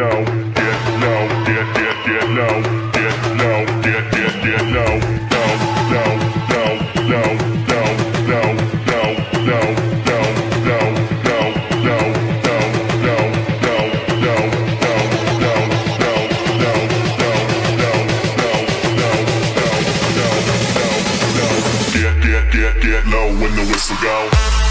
no. get low when the whistle go.